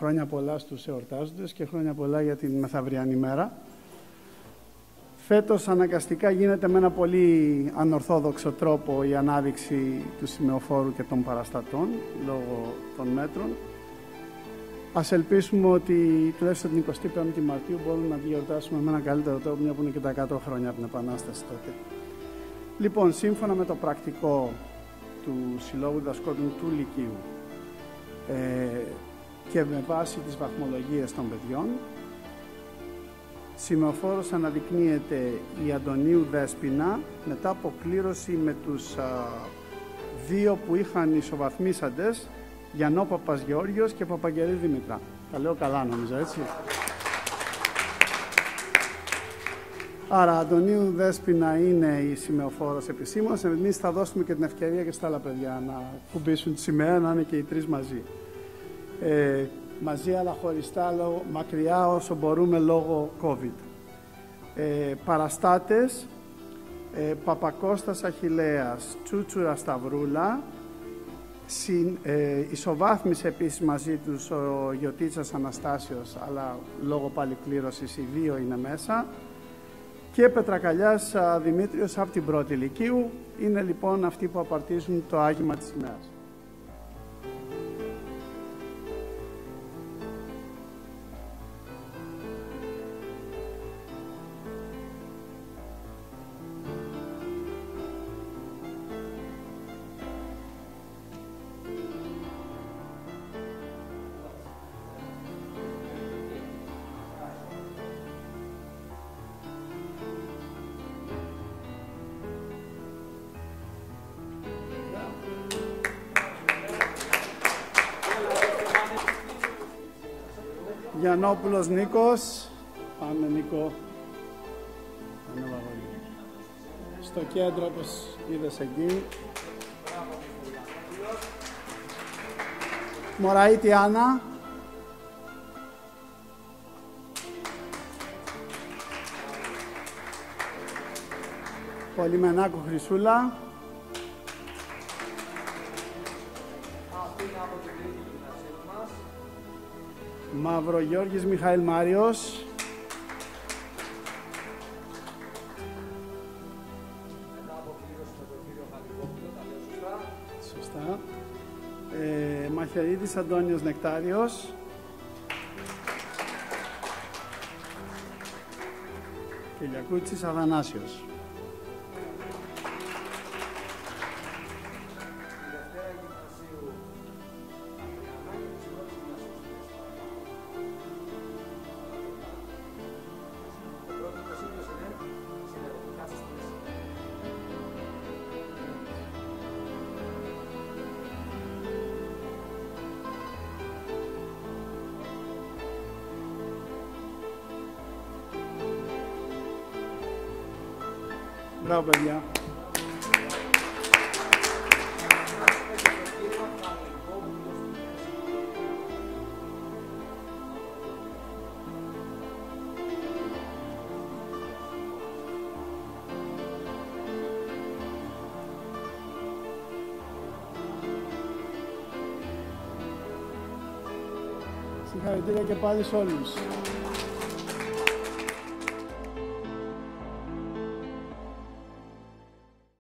Χρόνια πολλά στους εορτάζοντες και χρόνια πολλά για την μεθαυριανή μέρα. Φέτος αναγκαστικά γίνεται με ένα πολύ ανορθόδοξο τρόπο η ανάδειξη του σημεοφόρου και των παραστατών λόγω των μέτρων. Ας ελπίσουμε ότι τουλάχιστον την 25η Μαρτίου μπορούμε να διορτάσουμε με ένα καλύτερο τρόπο, μια που είναι και τα 100 χρόνια από την Επανάσταση τότε. Λοιπόν, σύμφωνα με το πρακτικό του Συλλόγου Δασκόντων του Λυκείου ε, και με βάση τις βαθμολογίες των παιδιών, σημεοφόρος αναδεικνύεται η Αντωνίου Δέσποινα μετά από κλήρωση με τους δύο που είχαν ισοβαθμίσαντες Γιαννό Παπας και Παπαγγελή Δημητρά. Τα λέω καλά νομίζω έτσι; Άρα, Αντωνίου Δέσποινα είναι η σημεοφόρος επισήμως. Εμείς θα δώσουμε και την ευκαιρία και στα άλλα παιδιά να κουμπίσουν τη σημαία, να είναι και οι τρεις μαζί. Ε, μαζί αλλά χωριστά, μακριά όσο μπορούμε λόγω COVID. Ε, παραστάτες, ε, Παπακώστας Αχιλέας, Τσούτσουρα Σταυρούλα, συν, ε, ισοβάθμισε επίσης μαζί τους ο Γιωτίτσας Αναστάσιος, αλλά λόγω πάλι κλήρωσης οι δύο είναι μέσα, και Πετρακαλιάς Δημήτριος από την πρώτη ηλικίου. Είναι λοιπόν αυτοί που απαρτίζουν το άγημα της ημέρας. Γιαννόπουλος Νίκος. Πάμε Νίκο. Στο κέντρο όπως είδες εκεί. Μωραήτη Άννα. Πολυμενάκου Χρυσούλα. Μαυρογιώργης Μιχαήλ Μάριος. Σωστά. Ε, Μαχαιρίδης Αντώνιος Νεκτάριος. Και Λιακούτσης Μπράβο, παιδιά. Συγχαρητήρια και πάλι σε όλους.